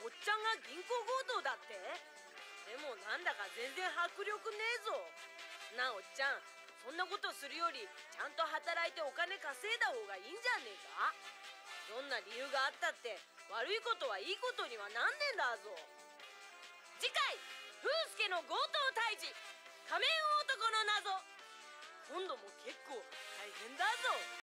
おっちゃんが銀行強盗だって？でもなんだか全然迫力ねえぞ。なあおっちゃんそんなことするよりちゃんと働いてお金稼いだ方がいいんじゃねえか？どんな理由があったって悪いことはいいことにはなんねえんだぞ。次回風助の強盗退治仮面男の謎。今度も結構大変だぞ。